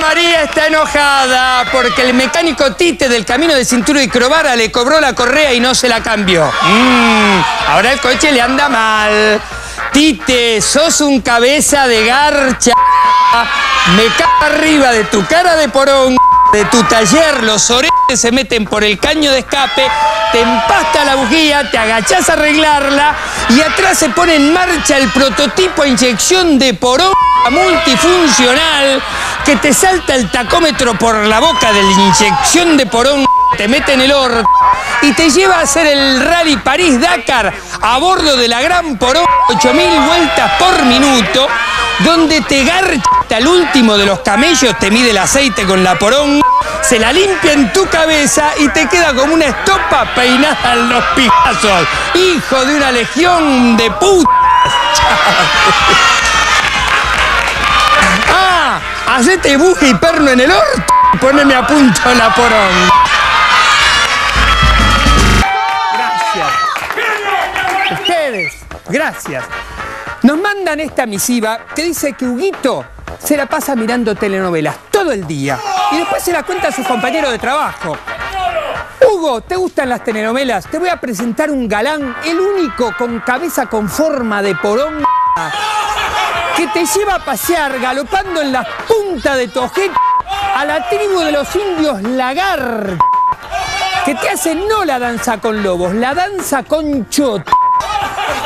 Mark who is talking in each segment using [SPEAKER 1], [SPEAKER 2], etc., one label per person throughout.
[SPEAKER 1] María está enojada porque el mecánico Tite del camino de cintura y Crovara le cobró la correa y no se la cambió. Mm, ahora el coche le anda mal. Tite, sos un cabeza de garcha. Me cago arriba de tu cara de porón, de tu taller, los oretes se meten por el caño de escape, te empasta la bujía, te agachás a arreglarla y atrás se pone en marcha el prototipo a inyección de porón multifuncional que te salta el tacómetro por la boca de la inyección de porón, te mete en el orto y te lleva a hacer el Rally París-Dakar a bordo de la Gran Porón, 8000 vueltas por minuto, donde te garcha el último de los camellos, te mide el aceite con la porón, se la limpia en tu cabeza y te queda como una estopa peinada en los pijazos. Hijo de una legión de putas. hacete buje y perno en el orto. Poneme a punto la porón. Gracias. Ustedes, gracias. Nos mandan esta misiva que dice que Huguito se la pasa mirando telenovelas todo el día y después se la cuenta a sus compañeros de trabajo. Hugo, ¿te gustan las telenovelas? Te voy a presentar un galán, el único con cabeza con forma de porón que te lleva a pasear galopando en la punta de tu ojete a la tribu de los indios lagar que te hacen no la danza con lobos, la danza con chot.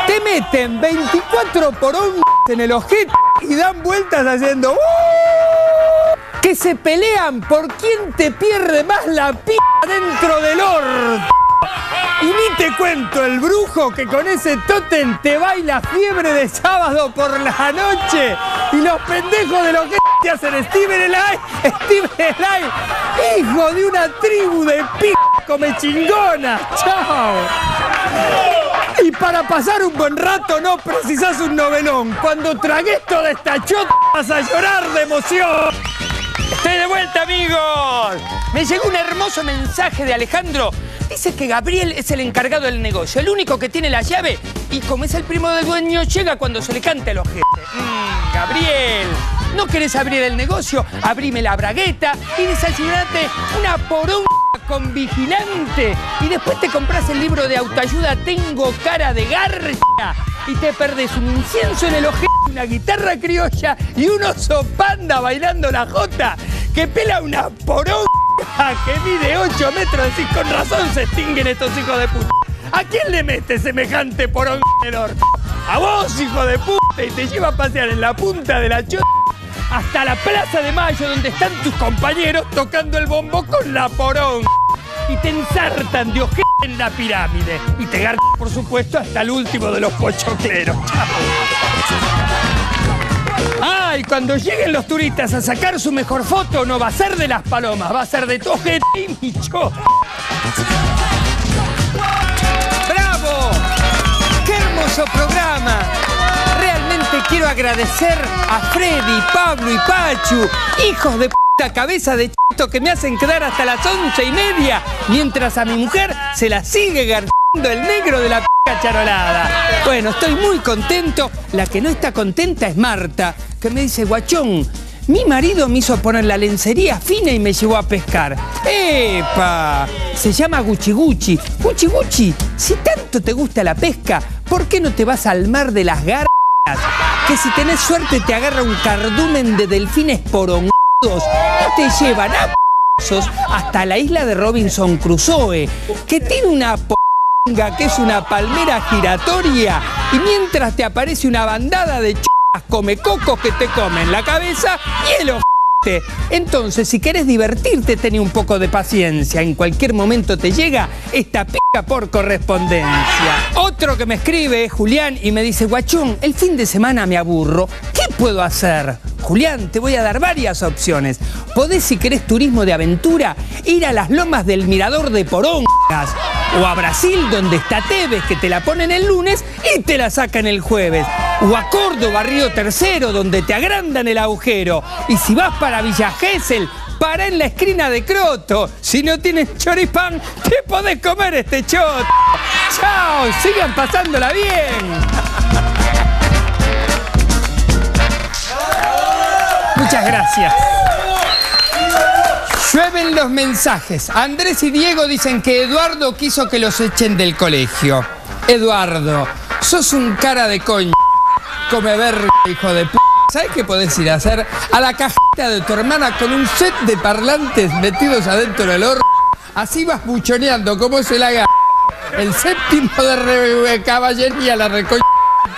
[SPEAKER 1] Te meten 24 porón en el ojete y dan vueltas haciendo "Uh", que se pelean por quién te pierde más la p dentro del orto. Y ni te cuento el brujo que con ese tótem te baila fiebre de sábado por la noche. Y los pendejos de los que te hacen Steven Elay, Steven Elay, hijo de una tribu de p come chingona. Chao. Y para pasar un buen rato no precisas un novelón. Cuando tragues toda esta chota vas a llorar de emoción. Estoy de vuelta, amigos. Me llegó un hermoso mensaje de Alejandro. Dice que Gabriel es el encargado del negocio, el único que tiene la llave. Y como es el primo del dueño, llega cuando se le cante el ojete. Mm, Gabriel, ¿no querés abrir el negocio? Abrime la bragueta y desayunate una poronga con vigilante. Y después te compras el libro de autoayuda Tengo cara de garcha. Y te perdés un incienso en el ojete, una guitarra criolla y un oso panda bailando la jota que pela una poronga que mide 8 metros. Decís, con razón se extinguen estos hijos de puta. ¿A quién le mete semejante poronga en? A vos, hijo de puta, y te lleva a pasear en la punta de la chota hasta la Plaza de Mayo, donde están tus compañeros tocando el bombo con la porón. Y te ensartan de ojete en la pirámide. Y te garchan, por supuesto, hasta el último de los pochocleros. Ah, y cuando lleguen los turistas a sacar su mejor foto, no va a ser de las palomas, va a ser de tu ojete y mi cho. ¡Bravo! ¡Qué hermoso programa! Realmente quiero agradecer a Freddy, Pablo y Pachu, hijos de puta cabeza de chito que me hacen quedar hasta las once y media, mientras a mi mujer se la sigue garchando el negro de la p charolada. Bueno, estoy muy contento. La que no está contenta es Marta, que me dice, guachón, mi marido me hizo poner la lencería fina y me llevó a pescar. ¡Epa! Se llama Gucci Gucci. Gucci Gucci, si tanto te gusta la pesca, ¿por qué no te vas al mar de las garras? Que si tenés suerte te agarra un cardumen de delfines porongados y te llevan a hasta la isla de Robinson Crusoe, que tiene una que es una palmera giratoria y mientras te aparece una bandada de ch come cocos que te comen la cabeza y el ojete. Entonces, si querés divertirte, ten un poco de paciencia. En cualquier momento te llega esta pesca por correspondencia. Otro que me escribe es Julián y me dice, guachón, el fin de semana me aburro. ¿Qué puedo hacer? Julián, te voy a dar varias opciones. Podés, si querés turismo de aventura, ir a las lomas del Mirador de Porongas. O a Brasil, donde está Tevez, que te la ponen el lunes y te la sacan el jueves. O a Córdoba, Río Tercero, donde te agrandan el agujero. Y si vas para Villa Gesell, para en la esquina de Croto. Si no tienes choripán, te podés comer este choto. ¡Chao! ¡Sigan pasándola bien! Muchas gracias. Llueven los mensajes. Andrés y Diego dicen que Eduardo quiso que los echen del colegio. Eduardo, sos un cara de coño. Come ver, hijo de p. ¿Sabes qué podés ir a hacer? A la cajita de tu hermana con un set de parlantes metidos adentro del horno. Así vas buchoneando como se la haga. El séptimo de re caballería, la recoña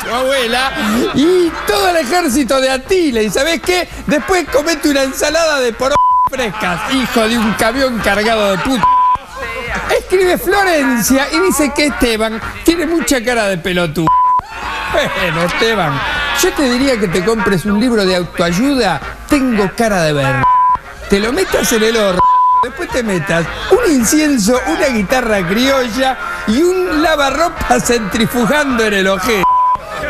[SPEAKER 1] tu abuela y todo el ejército de Atila. ¿Y sabes qué? Después comete una ensalada de por frescas, hijo de un camión cargado de puta. Escribe Florencia y dice que Esteban tiene mucha cara de pelotudo. Bueno, Esteban, yo te diría que te compres un libro de autoayuda. Tengo cara de ver. Te lo metas en el horno. Después te metas un incienso, una guitarra criolla y un lavarropa centrifugando en el ojete.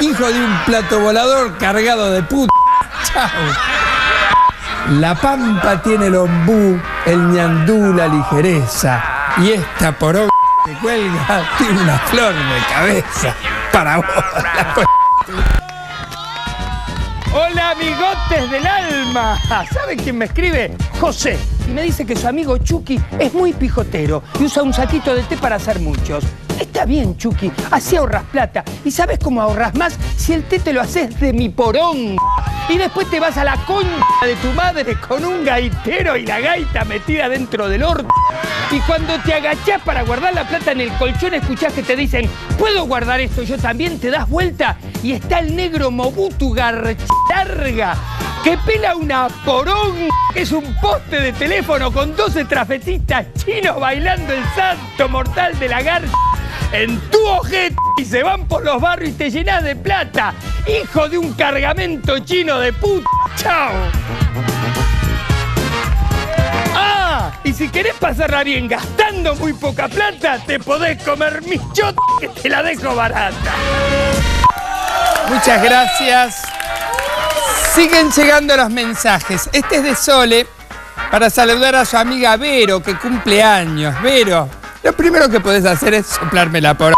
[SPEAKER 1] Hijo de un plato volador cargado de puta. Chao. La pampa tiene el ombú, el ñandú la ligereza. Y esta poronga que cuelga tiene una flor de cabeza. Para vos, Hola, amigotes del alma. ¿Saben quién me escribe? José. Y me dice que su amigo Chucky es muy pijotero y usa un saquito de té para hacer muchos. Está bien, Chucky, así ahorras plata. ¿Y sabes cómo ahorras más? Si el té te lo haces de mi porón. Y después te vas a la concha de tu madre con un gaitero y la gaita metida dentro del orto. Y cuando te agachás para guardar la plata en el colchón, escuchás que te dicen, ¿puedo guardar esto yo también? Te das vuelta y está el negro Mobutu Garcharga que pela una porón, que es un poste de teléfono con 12 trafetistas chinos bailando el santo mortal de la garza en tu ojete y se van por los barrios y te llenas de plata. Hijo de un cargamento chino de puta. Chao. Ah, y si querés pasarla bien gastando muy poca plata, te podés comer mis chotas que te la dejo barata. Muchas gracias. Siguen llegando los mensajes. Este es de Sole para saludar a su amiga Vero, que cumple años. Vero, lo primero que podés hacer es soplarme la por...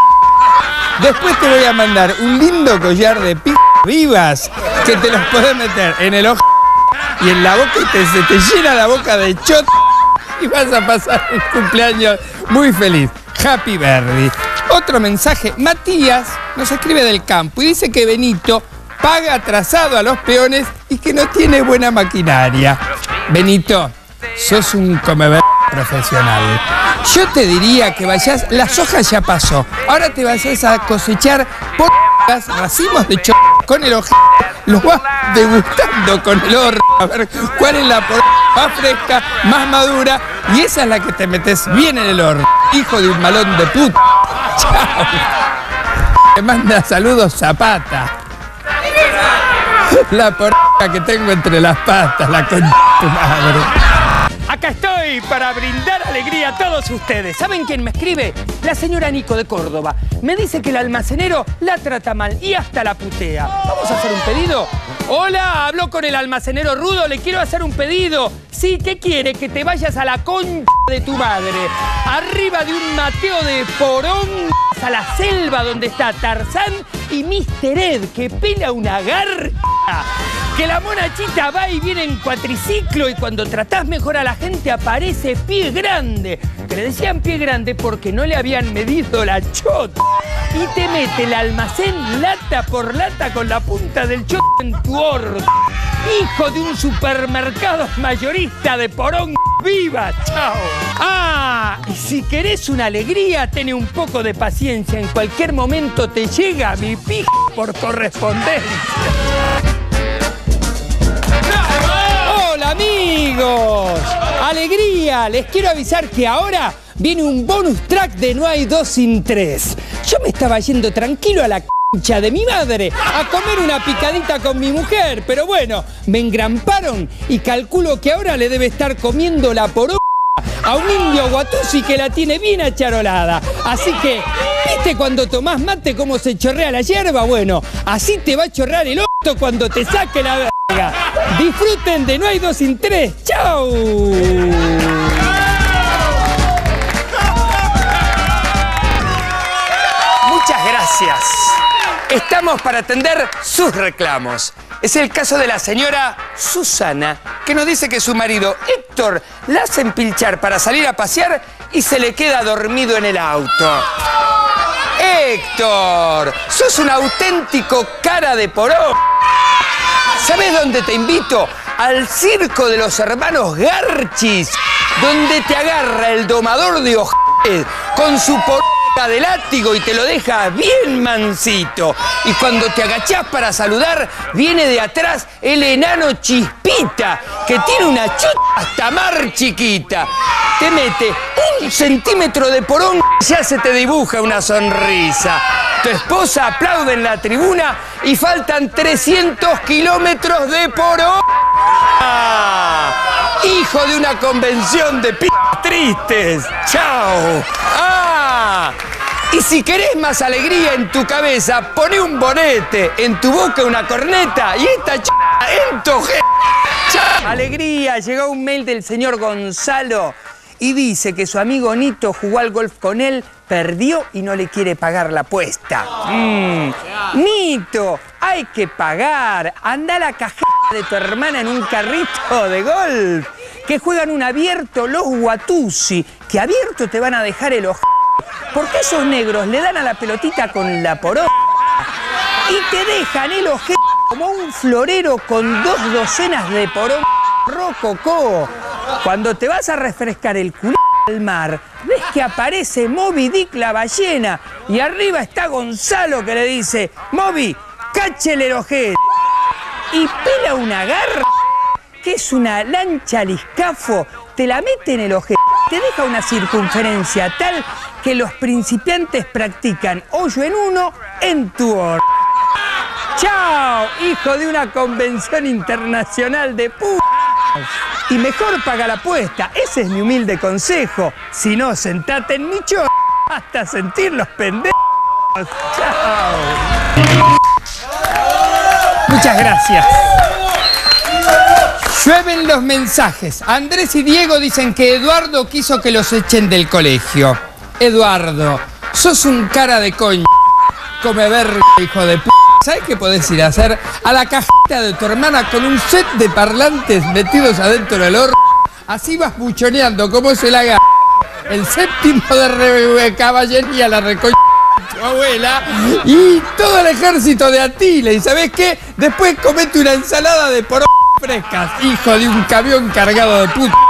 [SPEAKER 1] Después te voy a mandar un lindo collar de p vivas que te los podés meter en el ojo y en la boca y te, se te llena la boca de chot y vas a pasar un cumpleaños muy feliz. Happy birthday. Otro mensaje. Matías nos escribe del campo y dice que Benito paga atrasado a los peones y que no tiene buena maquinaria. Benito, sos un comever profesional. Yo te diría que vayas, las hojas ya pasó. Ahora te vayas a cosechar por racimos de cho con el ojo. Los vas degustando con el horno a ver cuál es la por más fresca, más madura y esa es la que te metes bien en el horno. Hijo de un malón de puta. Chao. Te manda saludos Zapata. La porca que tengo entre las patas, la con madre. Acá estoy para brindar alegría a todos ustedes. ¿Saben quién me escribe? La señora Nico de Córdoba. Me dice que el almacenero la trata mal y hasta la putea. ¿Vamos a hacer un pedido? Hola, hablo con el almacenero Rudo, le quiero hacer un pedido. Sí, ¿qué quiere? Que te vayas a la concha de tu madre. Arriba de un Mateo de Porón a la selva donde está Tarzán y Mr. Ed, que pela una garra. Que la monachita va y viene en cuatriciclo y cuando tratás mejor a la gente aparece pie grande. Que le decían pie grande porque no le habían medido la chota. Y te mete el almacén lata por lata con la punta del chota en tu orto. Hijo de un supermercado mayorista de porón viva, chao. Ah, y si querés una alegría, ten un poco de paciencia. En cualquier momento te llega mi pija por correspondencia. Amigos, alegría, les quiero avisar que ahora viene un bonus track de No hay dos sin tres. Yo me estaba yendo tranquilo a la concha de mi madre a comer una picadita con mi mujer, pero bueno, me engramparon y calculo que ahora le debe estar comiendo la poronga a un indio guatusi que la tiene bien acharolada. Así que, ¿viste cuando tomás mate cómo se chorrea la hierba? Bueno, así te va a chorrar el orto cuando te saque la. Disfruten de No hay dos sin tres. ¡Chao! Muchas gracias. Estamos para atender sus reclamos. Es el caso de la señora Susana, que nos dice que su marido Héctor la hacen pilchar para salir a pasear y se le queda dormido en el auto. Héctor, sos un auténtico cara de porón. ¿Sabes dónde te invito? Al circo de los hermanos Garchis, donde te agarra el domador de ojetes con su por de látigo y te lo deja bien mansito. Y cuando te agachás para saludar, viene de atrás el enano Chispita, que tiene una chuta hasta mar chiquita. Te mete un centímetro de porón y ya se te dibuja una sonrisa. Tu esposa aplaude en la tribuna y faltan 300 kilómetros de porón. Hijo de una convención de p tristes. Chao. ¡Ah! Y si querés más alegría en tu cabeza, pone un bonete, en tu boca una corneta y esta ch Alegría, llegó un mail del señor Gonzalo y dice que su amigo Nito jugó al golf con él, perdió y no le quiere pagar la apuesta. Mm. Nito, hay que pagar. Anda a la cajeta de tu hermana en un carrito de golf. Que juegan un abierto los Guatusi, que abierto te van a dejar el ojo. Porque esos negros le dan a la pelotita con la porota y te dejan el ojo como un florero con dos docenas de porón rococó. Cuando te vas a refrescar el culo al mar, ves que aparece Moby Dick la ballena y arriba está Gonzalo que le dice, Moby, cáchele el ojete. Y pela una garra, que es una lancha liscafo, te la mete en el ojete, te deja una circunferencia tal que los principiantes practican hoyo en uno en tu. ¡Chao! Hijo de una convención internacional de p. Y mejor paga la apuesta, ese es mi humilde consejo. Si no, sentate en mi cho hasta sentir los pendejos. ¡Chao! Muchas gracias. Llueven los mensajes. Andrés y Diego dicen que Eduardo quiso que los echen del colegio. Eduardo, sos un cara de coño. Come ver, hijo de p. ¿Sabes qué podés ir a hacer? A la cajita de tu hermana con un set de parlantes metidos adentro del horno. Así vas buchoneando como se la haga. El séptimo de caballería, la recoña tu abuela y todo el ejército de Atila. ¿Y sabes qué? Después comete una ensalada de porón frescas, hijo de un camión cargado de puta.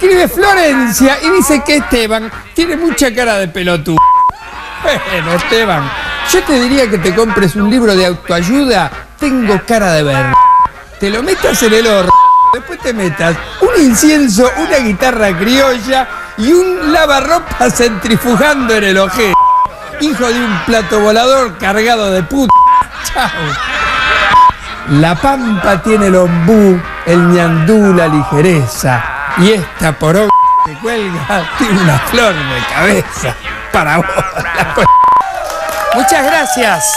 [SPEAKER 1] Escribe Florencia y dice que Esteban tiene mucha cara de pelotudo. Bueno, Esteban, yo te diría que te compres un libro de autoayuda. Tengo cara de ver. Te lo metas en el horno. Después te metas un incienso, una guitarra criolla y un lavarropa centrifugando en el ojete. Hijo de un plato volador cargado de puta. Chao. La pampa tiene el ombú, el ñandú, la ligereza. Y esta poronga que cuelga tiene una flor de cabeza. Para vos. Muchas gracias.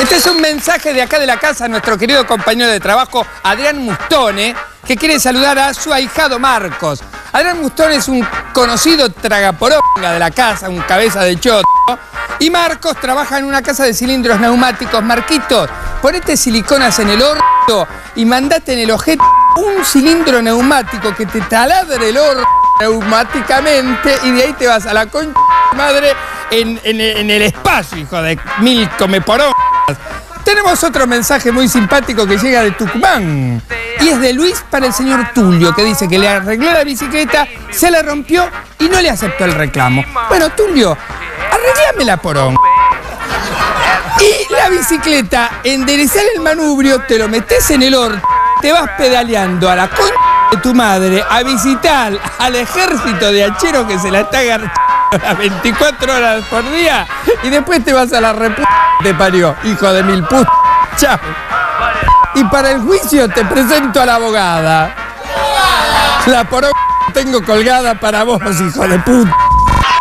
[SPEAKER 1] Este es un mensaje de acá de la casa a nuestro querido compañero de trabajo, Adrián Mustone, que quiere saludar a su ahijado Marcos. Adrián Mustone es un conocido tragaporonga de la casa, un cabeza de choto. Y Marcos trabaja en una casa de cilindros neumáticos. Marquitos, ponete siliconas en el horno y mandate en el ojete un cilindro neumático que te taladre el horno neumáticamente y de ahí te vas a la concha madre en, en el espacio, hijo de mil comeporongas. Tenemos otro mensaje muy simpático que llega de Tucumán. Y es de Luis para el señor Tulio, que dice que le arregló la bicicleta, se la rompió y no le aceptó el reclamo. Bueno, Tulio, arreglame la porón. Y la bicicleta, enderezar el manubrio, te lo metes en el horno, te vas pedaleando a la concha de tu madre a visitar al ejército de hacheros que se la está agarrando las 24 horas por día y después te vas a la república te parió, hijo de mil putas. Chao. Y para el juicio te presento a la abogada. La poro tengo colgada para vos, hijo de puta.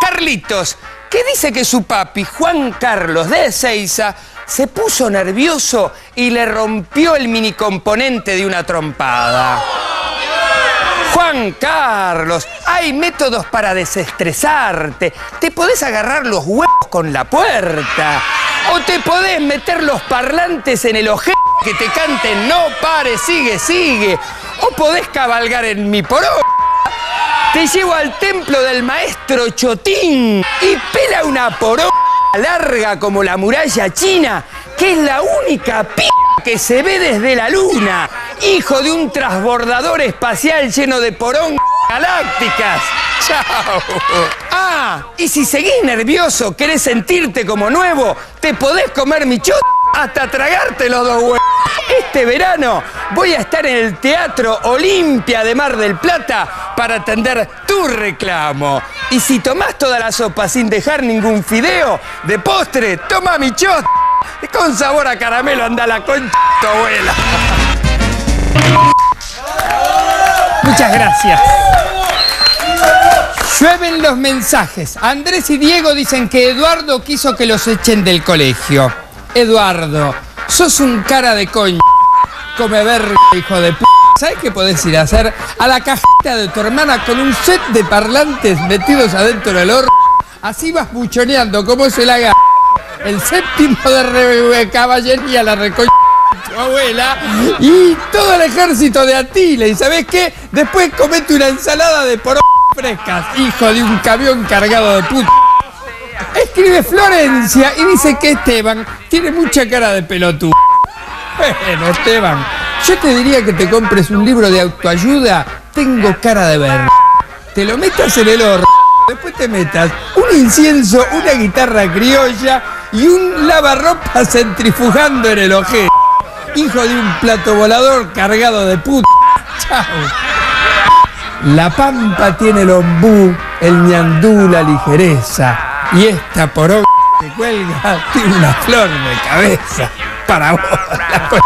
[SPEAKER 1] Carlitos, que dice que su papi, Juan Carlos de Ezeiza, se puso nervioso y le rompió el mini componente de una trompada. Juan Carlos, hay métodos para desestresarte. Te podés agarrar los huevos con la puerta. O te podés meter los parlantes en el ojete que te canten no pare, sigue, sigue. o podés cabalgar en mi poronga. Te llevo al templo del maestro Chotín y pela una poronga larga como la muralla china, que es la única p que se ve desde la luna, hijo de un transbordador espacial lleno de porongas galácticas. ¡Chao! Ah, y si seguís nervioso, querés sentirte como nuevo, te podés comer mi chot hasta tragarte los dos huevos. Este verano voy a estar en el Teatro Olimpia de Mar del Plata para atender tu reclamo. Y si tomás toda la sopa sin dejar ningún fideo, de postre, toma mi chot. Con sabor a caramelo, anda la concha tu abuela. Muchas gracias. Llueven los mensajes. Andrés y Diego dicen que Eduardo quiso que los echen del colegio. Eduardo, sos un cara de coño. Come verga, hijo de p. ¿Sabes qué podés ir a hacer? A la cajita de tu hermana con un set de parlantes metidos adentro del horno. Así vas buchoneando como se la haga. El séptimo de caballería, la recoña tu abuela y todo el ejército de Atila. ¿Y sabés qué? Después comete una ensalada de por frescas, hijo de un camión cargado de puta. Escribe Florencia y dice que Esteban tiene mucha cara de pelotudo. Bueno, Esteban, yo te diría que te compres un libro de autoayuda. Tengo cara de ver. Te lo metas en el horno. Después te metas un incienso, una guitarra criolla y un lavarropa centrifugando en el ojete. Hijo de un plato volador cargado de puta. Chao. La pampa tiene el ombú, el ñandú la ligereza. Y esta poronga que cuelga tiene una flor de cabeza. Para vos.